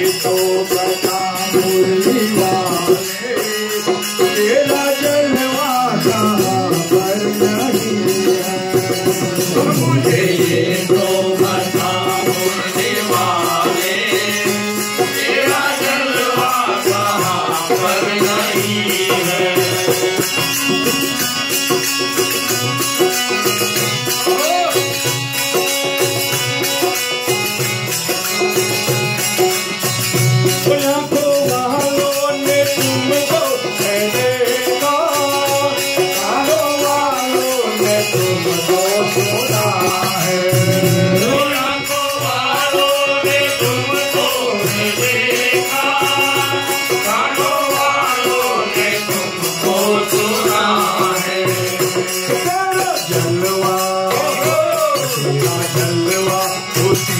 तो प्रता मुरलीवा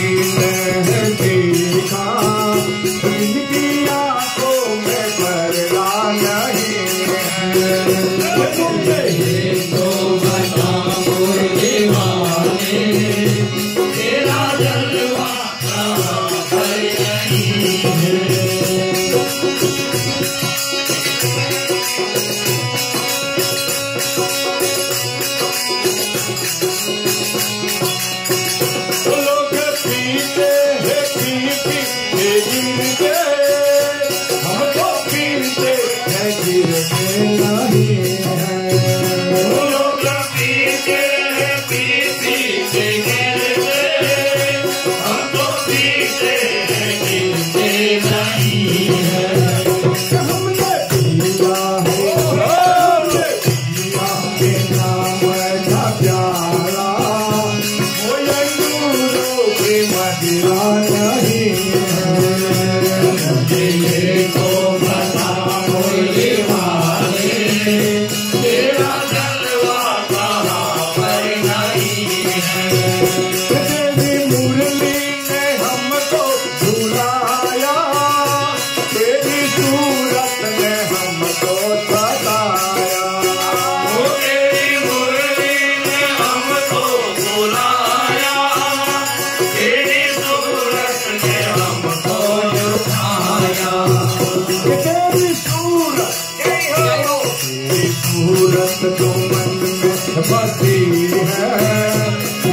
You.